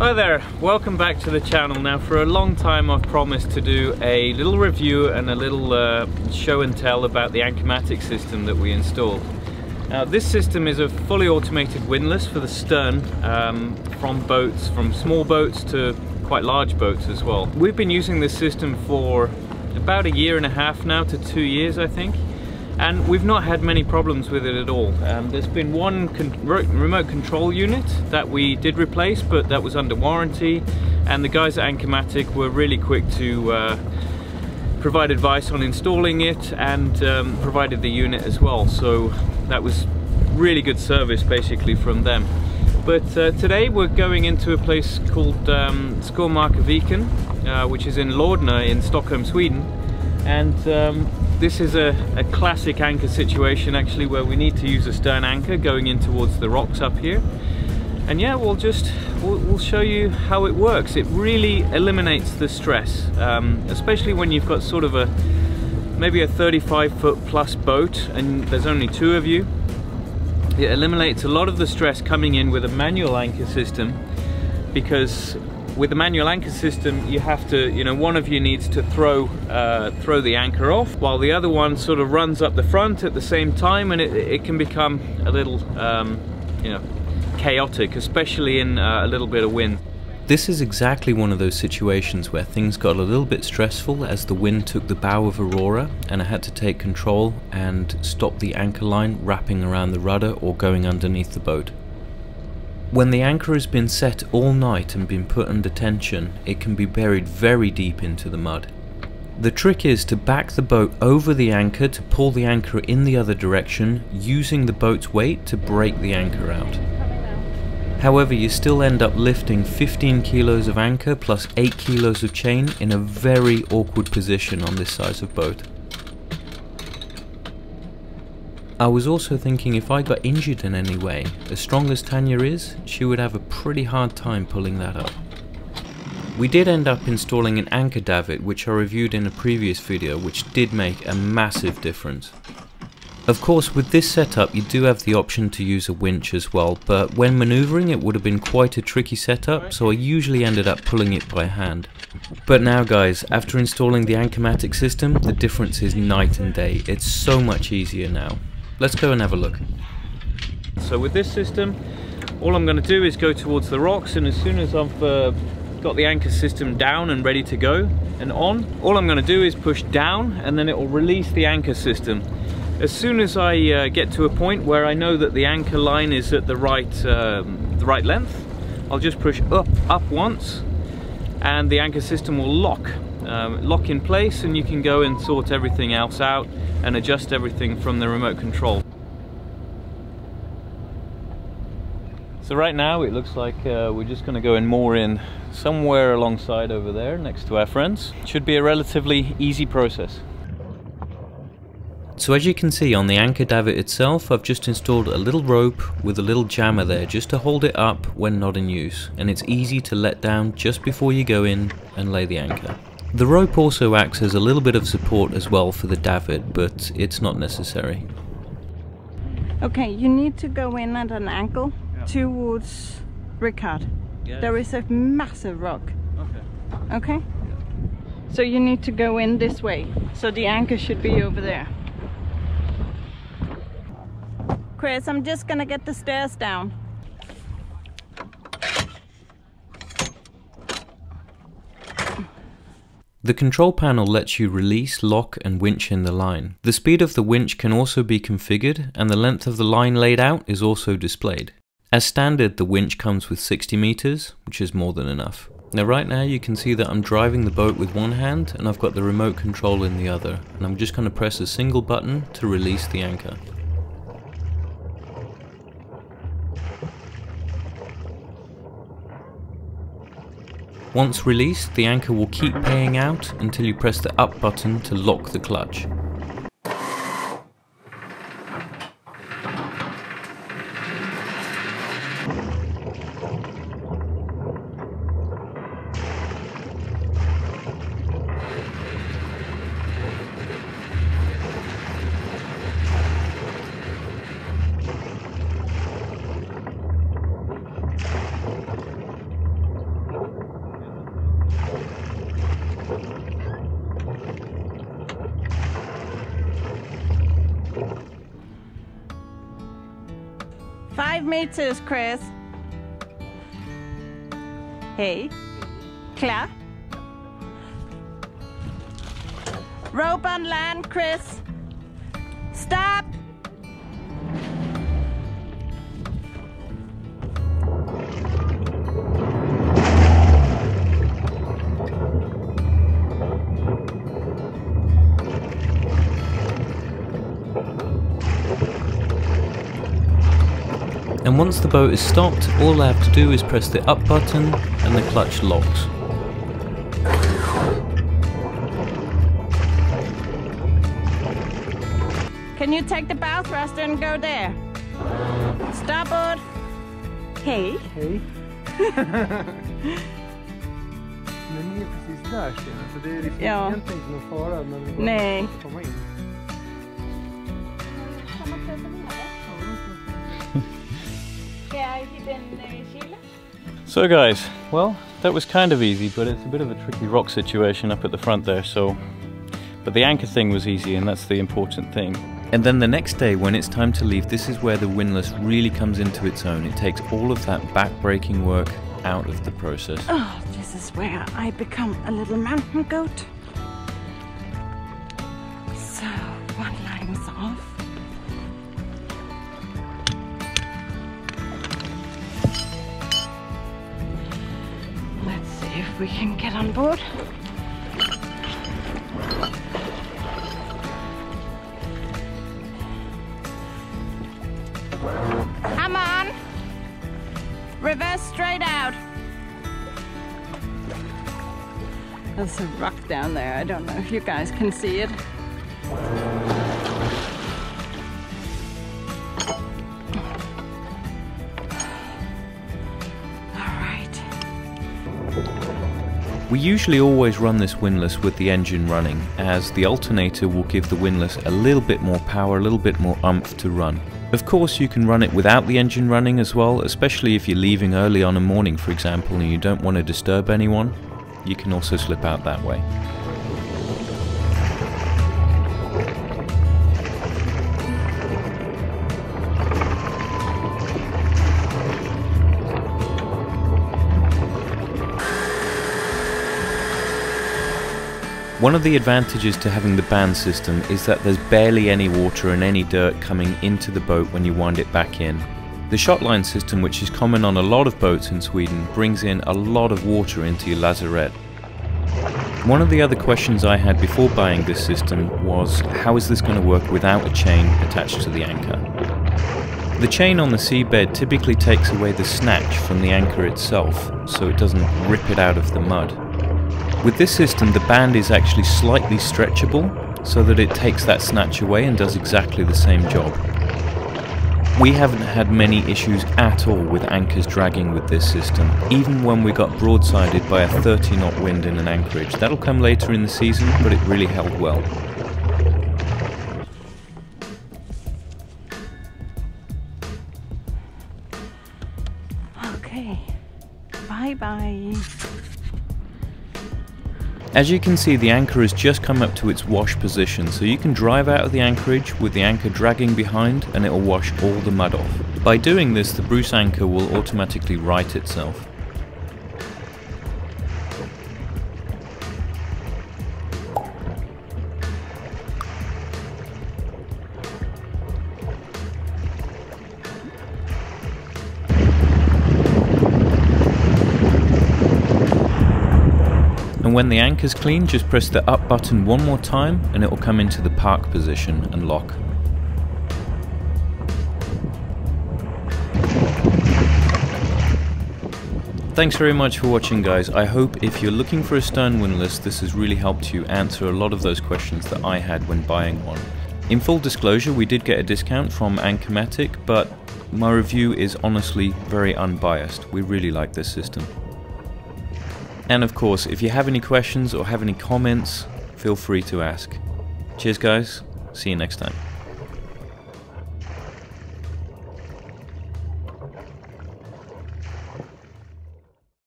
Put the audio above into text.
Hi there, welcome back to the channel. Now for a long time I've promised to do a little review and a little uh, show and tell about the Anchormatic system that we installed. Now this system is a fully automated windlass for the stern um, from boats, from small boats to quite large boats as well. We've been using this system for about a year and a half now to two years I think and we've not had many problems with it at all. Um, there's been one con remote control unit that we did replace but that was under warranty and the guys at Anchormatic were really quick to uh, provide advice on installing it and um, provided the unit as well so that was really good service basically from them. But uh, today we're going into a place called um, uh, which is in Lodna in Stockholm, Sweden. And um, this is a, a, classic anchor situation actually where we need to use a stern anchor going in towards the rocks up here. And yeah, we'll just, we'll, we'll show you how it works. It really eliminates the stress, um, especially when you've got sort of a, maybe a 35 foot plus boat and there's only two of you it eliminates a lot of the stress coming in with a manual anchor system because with the manual anchor system you have to you know one of you needs to throw uh, throw the anchor off while the other one sort of runs up the front at the same time and it, it can become a little um, you know chaotic especially in uh, a little bit of wind this is exactly one of those situations where things got a little bit stressful as the wind took the bow of Aurora and I had to take control and stop the anchor line wrapping around the rudder or going underneath the boat. When the anchor has been set all night and been put under tension, it can be buried very deep into the mud. The trick is to back the boat over the anchor to pull the anchor in the other direction, using the boat's weight to break the anchor out. However, you still end up lifting 15 kilos of anchor plus 8 kilos of chain in a very awkward position on this size of boat. I was also thinking if I got injured in any way, as strong as Tanya is, she would have a pretty hard time pulling that up. We did end up installing an anchor davit which I reviewed in a previous video which did make a massive difference. Of course with this setup you do have the option to use a winch as well, but when manoeuvring it would have been quite a tricky setup, so I usually ended up pulling it by hand. But now guys, after installing the Anchormatic system, the difference is night and day. It's so much easier now. Let's go and have a look. So with this system, all I'm going to do is go towards the rocks and as soon as I've uh, got the anchor system down and ready to go and on, all I'm going to do is push down and then it will release the anchor system. As soon as I uh, get to a point where I know that the anchor line is at the right, um, the right length, I'll just push up, up once and the anchor system will lock. Um, lock in place and you can go and sort everything else out and adjust everything from the remote control. So right now it looks like uh, we're just going to go and moor in somewhere alongside over there next to our friends. Should be a relatively easy process. So as you can see on the anchor davit itself, I've just installed a little rope with a little jammer there just to hold it up when not in use, and it's easy to let down just before you go in and lay the anchor. The rope also acts as a little bit of support as well for the davit, but it's not necessary. Okay, you need to go in at an angle yeah. towards Rickard. Yes. There is a massive rock. Okay. Okay? Yeah. So you need to go in this way. So the anchor should be over there. Chris, I'm just gonna get the stairs down. The control panel lets you release, lock and winch in the line. The speed of the winch can also be configured and the length of the line laid out is also displayed. As standard the winch comes with 60 meters, which is more than enough. Now right now you can see that I'm driving the boat with one hand and I've got the remote control in the other and I'm just going to press a single button to release the anchor. Once released, the anchor will keep paying out until you press the up button to lock the clutch. Five meters, Chris. Hey. Klar. Rope on land, Chris. Stop. And once the boat is stopped, all I have to do is press the up button and the clutch locks. Can you take the bow thruster and go there? Starboard. Hej. Hej. Men ni är precis där ser jag, så det är liksom Ja. egentligen inte någon fara när vi bara Nej. komma in. Uh, so guys, well, that was kind of easy, but it's a bit of a tricky rock situation up at the front there, so... But the anchor thing was easy, and that's the important thing. And then the next day, when it's time to leave, this is where the windlass really comes into its own. It takes all of that back-breaking work out of the process. Oh, this is where I become a little mountain goat. So, one line's off. We can get on board. Come on! Reverse straight out. There's a rock down there. I don't know if you guys can see it. We usually always run this windlass with the engine running, as the alternator will give the windlass a little bit more power, a little bit more umph to run. Of course, you can run it without the engine running as well, especially if you're leaving early on a morning, for example, and you don't want to disturb anyone. You can also slip out that way. One of the advantages to having the band system is that there's barely any water and any dirt coming into the boat when you wind it back in. The shotline system, which is common on a lot of boats in Sweden, brings in a lot of water into your lazarette. One of the other questions I had before buying this system was how is this going to work without a chain attached to the anchor? The chain on the seabed typically takes away the snatch from the anchor itself, so it doesn't rip it out of the mud. With this system, the band is actually slightly stretchable so that it takes that snatch away and does exactly the same job. We haven't had many issues at all with anchors dragging with this system, even when we got broadsided by a 30 knot wind in an anchorage. That'll come later in the season, but it really held well. Okay. Bye bye. As you can see, the anchor has just come up to its wash position, so you can drive out of the anchorage with the anchor dragging behind and it will wash all the mud off. By doing this, the Bruce anchor will automatically right itself. And when the anchor's clean, just press the up button one more time and it will come into the park position and lock. Thanks very much for watching guys. I hope if you're looking for a stern windlass this has really helped you answer a lot of those questions that I had when buying one. In full disclosure we did get a discount from Anchormatic but my review is honestly very unbiased. We really like this system. And of course, if you have any questions or have any comments, feel free to ask. Cheers, guys. See you next time.